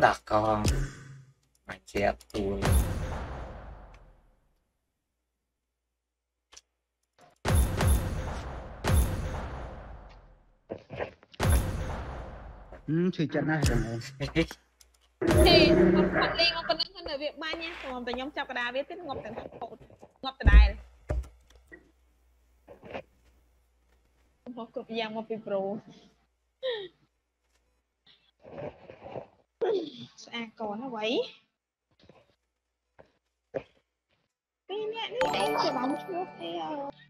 đặt con mạnh xe tôi Ừ, chơi chân này rồi này. ទេគាត់គាត់លេងមកប៉ុណ្ណឹងគាត់នៅវាបាញ់ណាព្រមតែខ្ញុំចាប់កដា ស្អាតកូនអ្វីពីរនាក់នេះឯងច្រឡំឈ្មោះទេអើ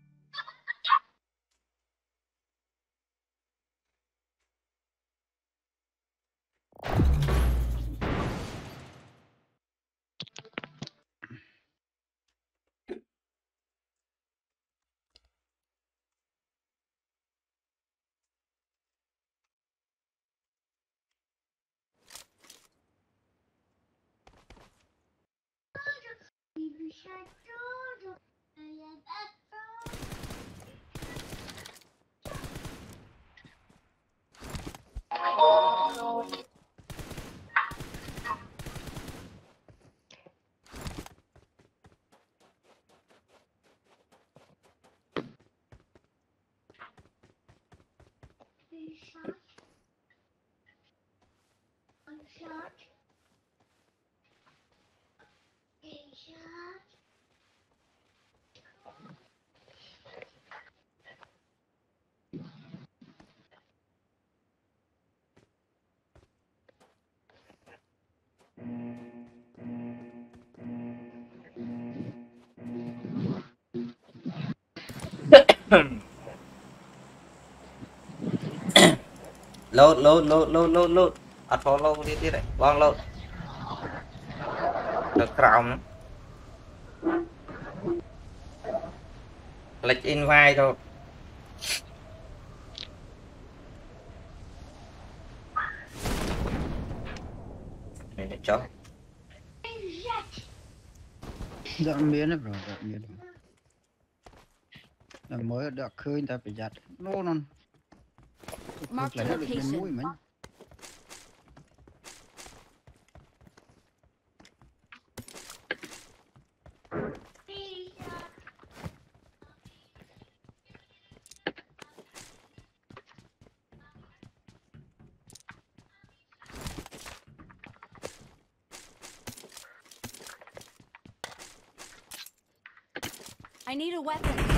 Oh. Lốt lốt lốt lốt lốt lốt ở thô lốt đi đi đấy vâng lốt được trọng lịch invite thôi. Mình để cho Dạ miếng rồi bro, dạ miếng. Là mới khơi ta phải giặt. Nô non. Mark the nó được bên mũi location. I need a weapon.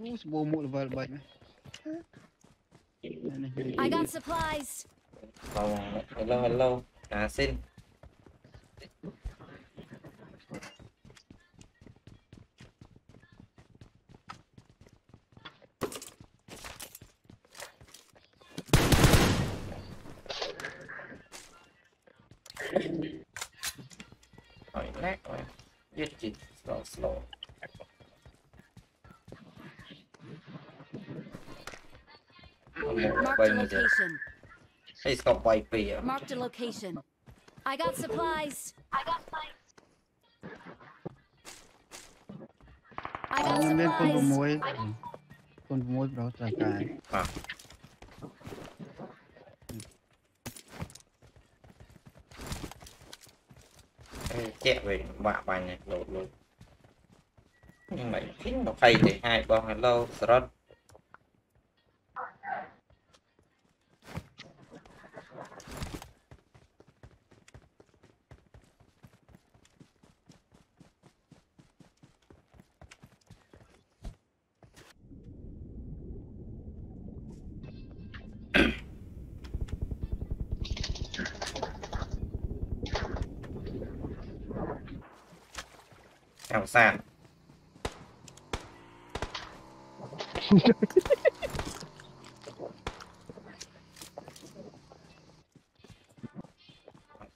More by me? I got supplies. Hello, hello, hello. À, xin. Right, right, right. Slow, slow. Có bay pì à Marked a location. I got supplies. I got supplies. I got supplies. Con muối bro, trời cái. à chẹ về bạ bài này lột luôn nhưng mà thích nó hay thì hai bon hello slot ทางซ่าน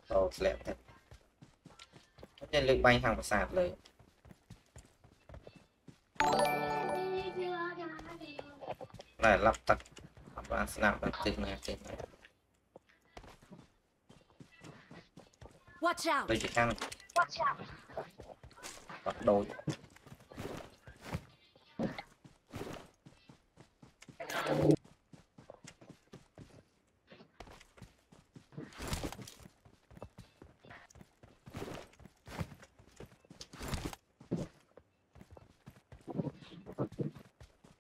โตแล้บก็จะลึกไปทางประสาทเลยได้รับตักบางสนามบันทึกนะจริงนะ Watch out! bắt đôi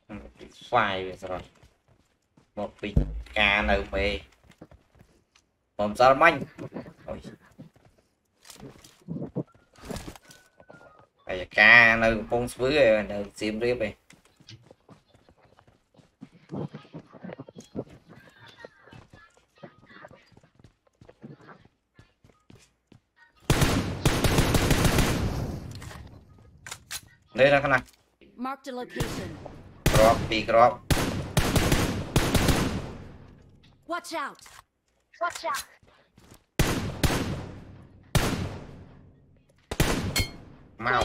ừ, quay rồi. Một bình ca nở mê. Bấm ra manh. យកានៅកំពង់ស្ពឺឯងនៅសៀមរាបឯងនេះណាខ្លះ Marked a location. ក្របពីរក្រប Watch out! Watch out. màu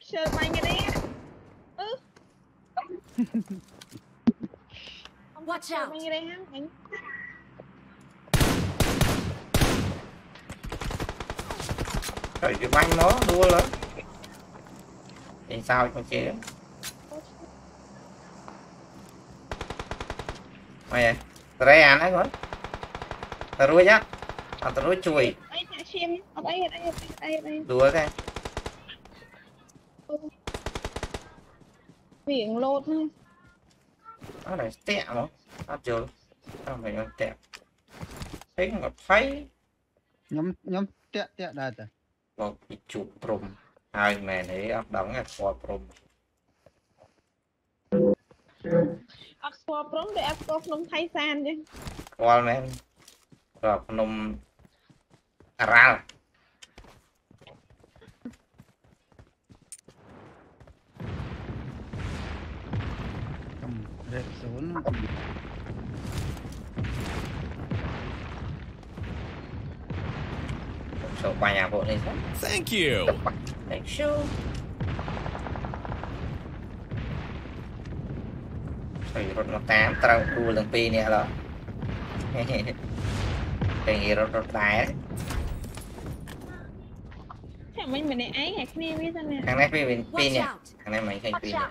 sơ bay ngay đấy Watch out. Trời cái banh nó đua lắm. Thì sao mà chế? Mày à, đây anh ấy rồi. Ta ruồi nhá. អត់ទៅរួចជួយអីឈាមអត់អីអត់អីអត់អីអត់អីដួលទេវាងលោតណាអត់ឲ្យស្ទាក់មកអត់យល់អត់មិនឲ្យស្ទាក់ហេងអត់ໄຟខ្ញុំខ្ញុំតាក់តាក់ដែរតាមកពីជួបព្រំហើយមែនទេអត់ដឹងទេស្គាល់ព្រំអត់ស្គាល់ព្រំតែអត់ស្គាល់ភ្នំថៃសានចឹងស្គាល់មែនស្គាល់ភ្នំ Caral. Cầm rệp số nó cầm số qua nhà vội lên Thank you. Thank you. Rồi rụt nó tám, trâu đua lần pi nè rồi. Thì rụt rụt lại. តែងាយរត់រត់ដែរ Chắc mình mình này ấy hạt nia biết sao nè. ខាងនេះពីមានពីរ Watch នេះ out! ខាងនេះមិនឃើញពីរនេះ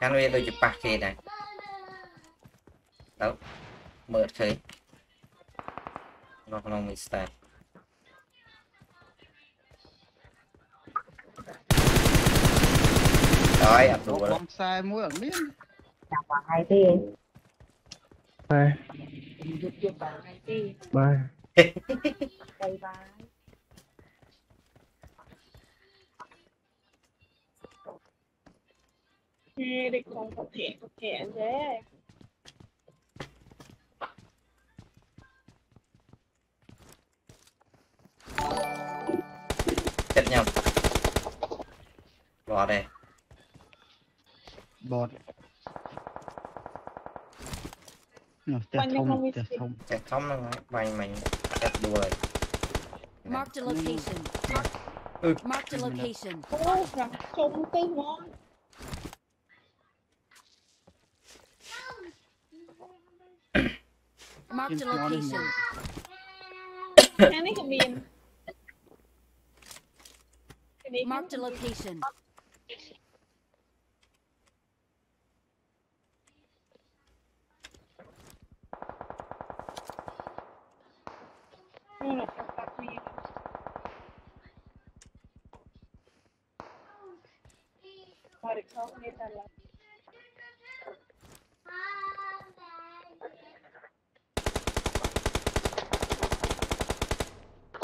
ខាងវាដូចជាប៉ះគេដែរទៅមើលឃើញនៅក្នុងមីស្តាហើយអត់ដួល បងខ្សែមួយអត់មាន Ê, đi con có thể có thể thế. ចិត្តខ្ញុំបត់ទេ បតនោះ det kom från PKK. Yeah. Chết nhau. Bò đây. Bò đây. Nó chết thông, chết thông. Chết bay mày chết đuôi. Mark the location. Ừ. Mark the location. Ô, chung tư món. Mark the location. Any convene. Mark the. Mark the location.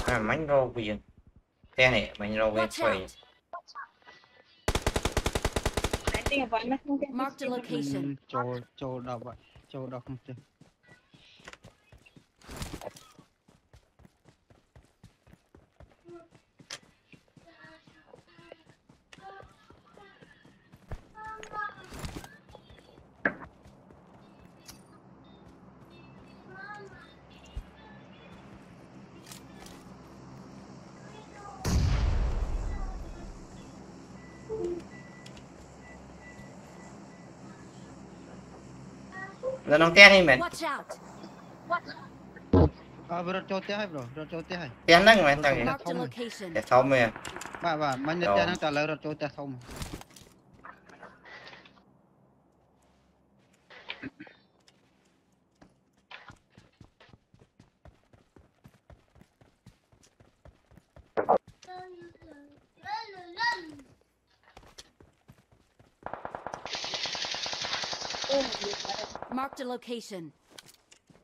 អាមិញរកវាផ្ទះនេះមិញរកវា Watch ឆ្វេង out! anh tin là vậy nó không cái Marked a location. ចូលចូលដល់បាក់ចូលដល់ក្នុងផ្ទះ Giờ nó tét đi mày. À, bro cho tét hay bro, bro cho tét hay. Tét nắng mày tao. Để xong mày. Bà bà, mình tét nắng tao lỡ cho tét xong. location. ផ្ទះ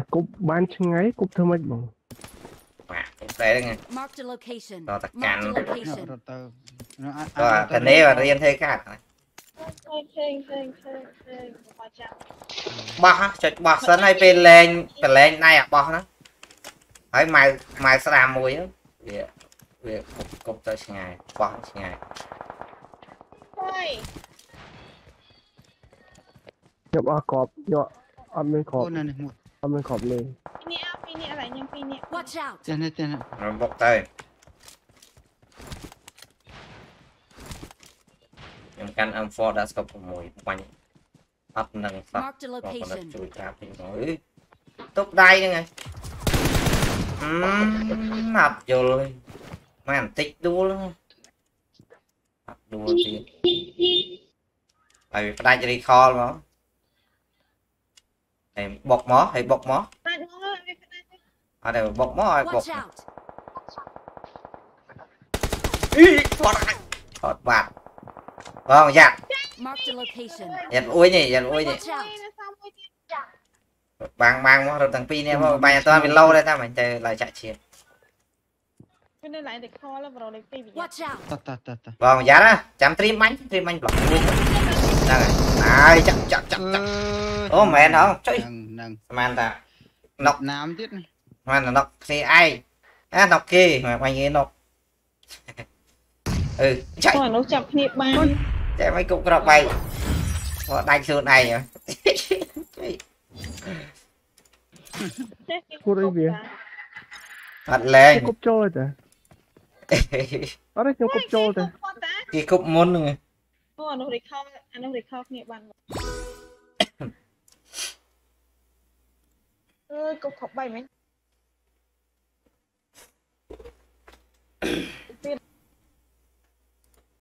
ធំមែន បាទបាទមិញនៅផ្ទះហ្នឹងតែឥឡូ đây đây nghe rồi tạc cành rồi thằng này. Và riêng thế cả bó cho bó sân hay bên lên bên lên này à bó nó. Ấy mày mày sẽ làm mùi á. Việc việc cục tới ngày bó ngày chụp ở cọp cho ăn lên cọp. Ăn lên cọp lên. ងពីរនាក់ Watch out ចេះនេះចេះនេះមកតែខ្ញុំកាន់ M4 ដាក់ស្កប់6បាញ់អត់នឹងសោះគាត់ជួយការពីអើយទុបដៃហ្នឹងហើយអឺអត់យល់ទេមកបន្តិចដួលអត់ដួលទៀតហើយផ្ដាច់ recall មកហើយបុកមកហើយបុកមក អត់ទៅបុកមកឲ្យបុកអីបាត់អត់បាត់បងយ៉ាក់យ៉ាក់អួយនេះយ៉ាក់អួយនេះបាំងបាំងមករត់ទាំងពីរនេះមកបាញ់អត់ទាន់វាលោដែរតាមមិនទៅឡើយចាក់ឈៀតនៅឡាយតែខលប្រូលេខ2វិញតតតតបងយ៉ាណាចាំត្រីមបាញ់ត្រីមបាញ់ប្លុកហ្នឹងហើយចាក់ចាក់ចាក់អូមែនអងចុយហ្នឹងស្មានតាណុកណាមទៀតនេះ បានណុកគ្នាឯងអាណុកគេមកបាញ់គេណុកអឺចាច់នោះចាប់គ្នាបានតែមិនគប់ក្របបែកគាត់ដាច់ខ្លួនឯងគួរអីវាអត់លែងគប់ចូលតែអរខ្ញុំគប់ចូលតែគេគប់មុនហ្នឹងអូអានោះរីខោអានោះរីខោគ្នាបានអើយគប់ខប់បែកមែន